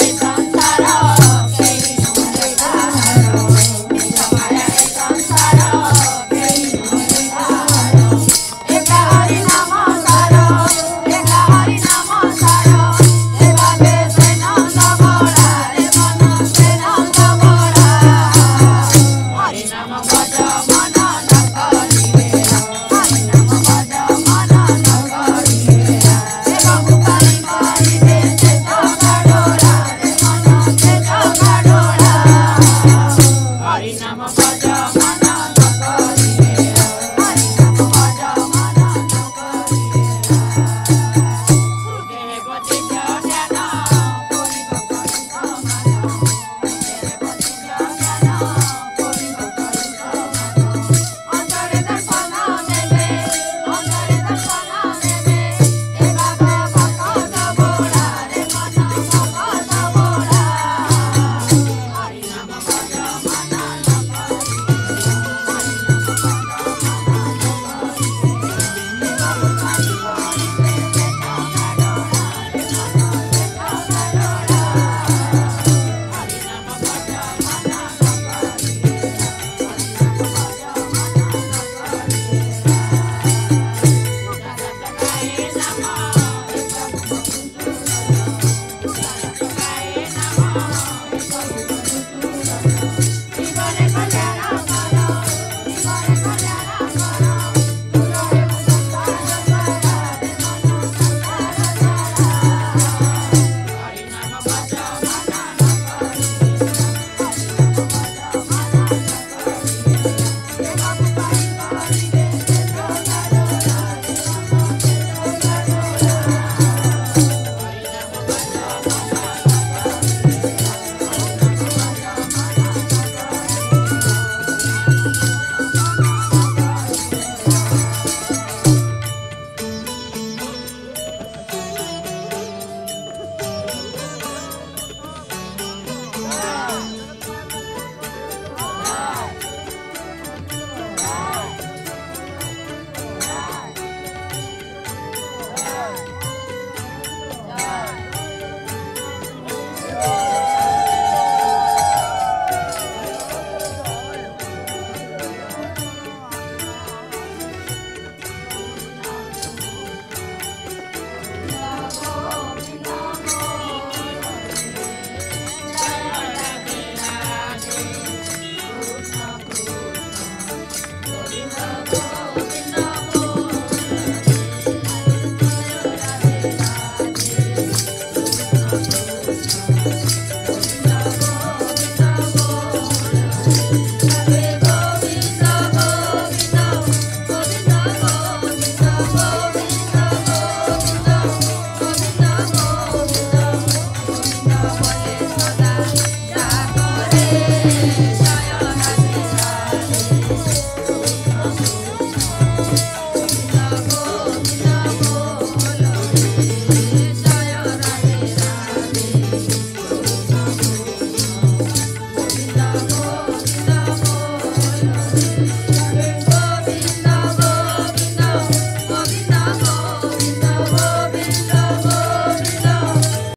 Tara Masaya Manana